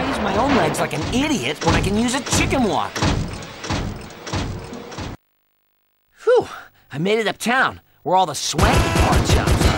Why use my own legs like an idiot when I can use a chicken walk? Whew, I made it uptown, where all the swanky pawn shops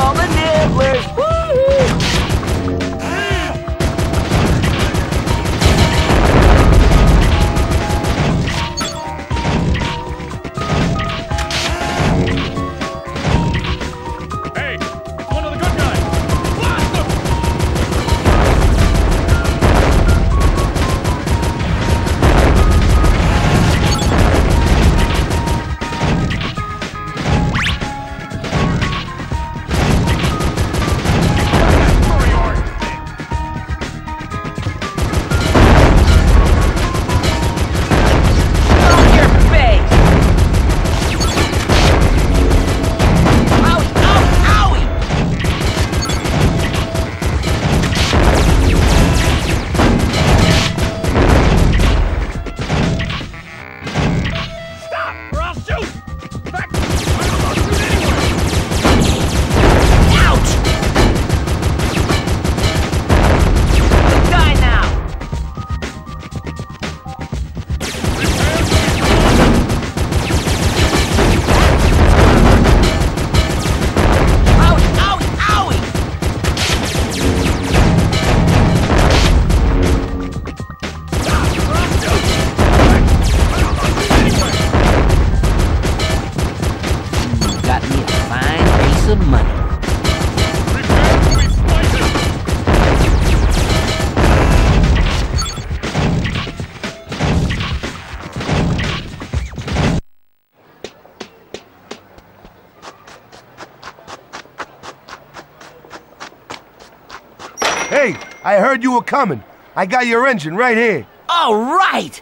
我们 some money. Hey, I heard you were coming. I got your engine right here. All right!